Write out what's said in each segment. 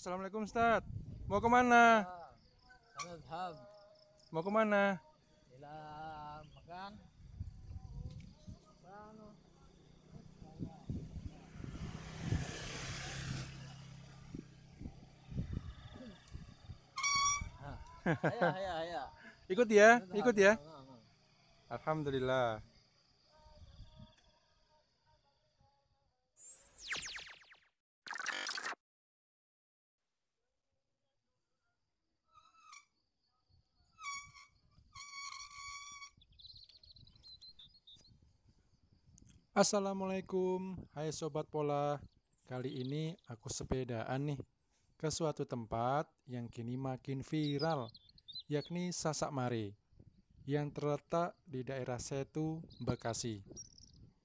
Assalamualaikum Ustaz. Mau ke mana? Mau ke mana? Ikut ya, ikut ya. Alhamdulillah. Assalamualaikum, hai sobat pola. Kali ini aku sepedaan nih ke suatu tempat yang kini makin viral, yakni Sasak Mare yang terletak di daerah Setu, Bekasi.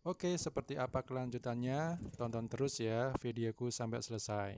Oke, seperti apa kelanjutannya? Tonton terus ya videoku sampai selesai.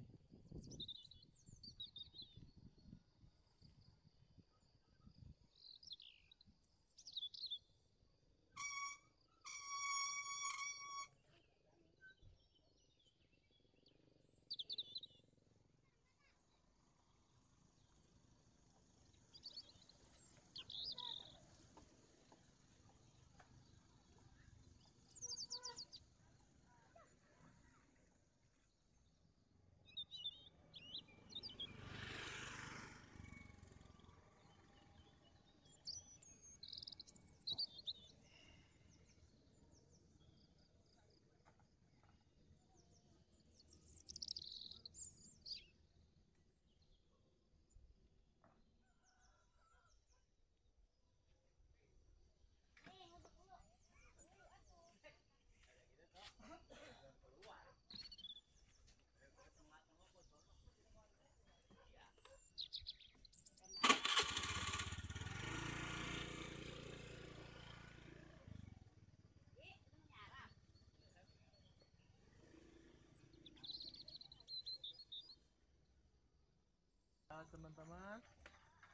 Teman-teman.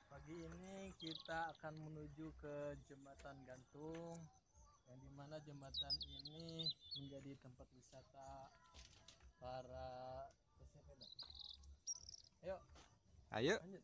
Pagi ini kita akan menuju ke jembatan gantung yang di mana jembatan ini menjadi tempat wisata para pesepeda ayo. Ayo, lanjut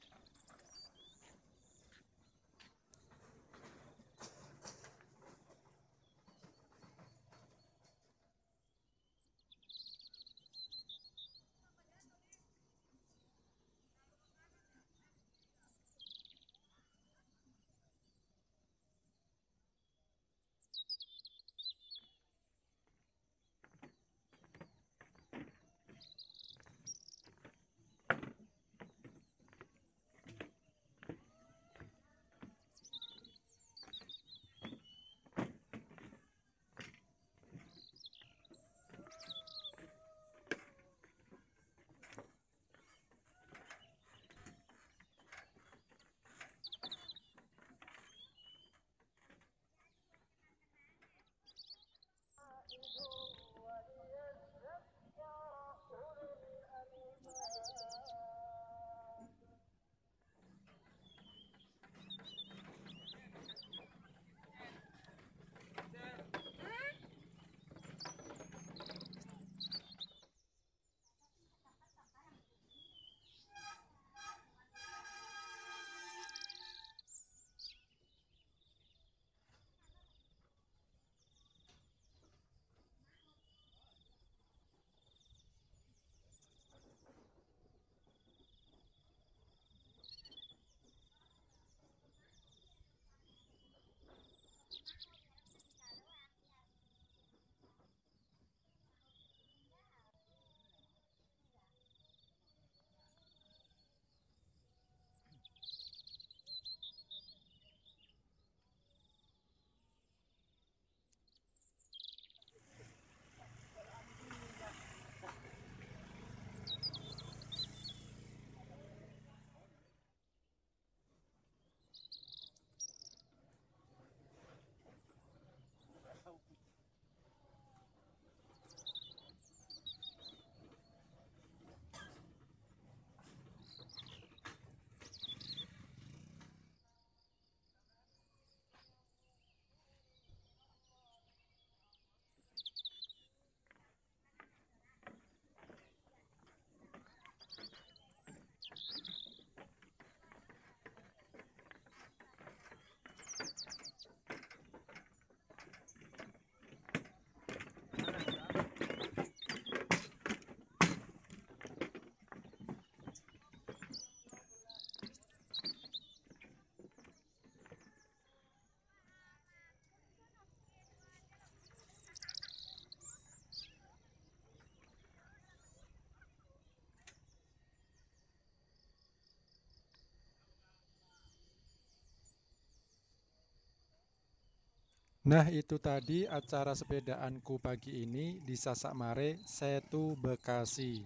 Nah itu tadi acara sepedaanku pagi ini di Sasak Mare, Setu, Bekasi.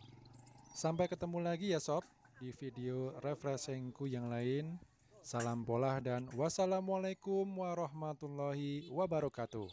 Sampai ketemu lagi ya sob di video refreshingku yang lain. Salam pola dan wassalamualaikum warahmatullahi wabarakatuh.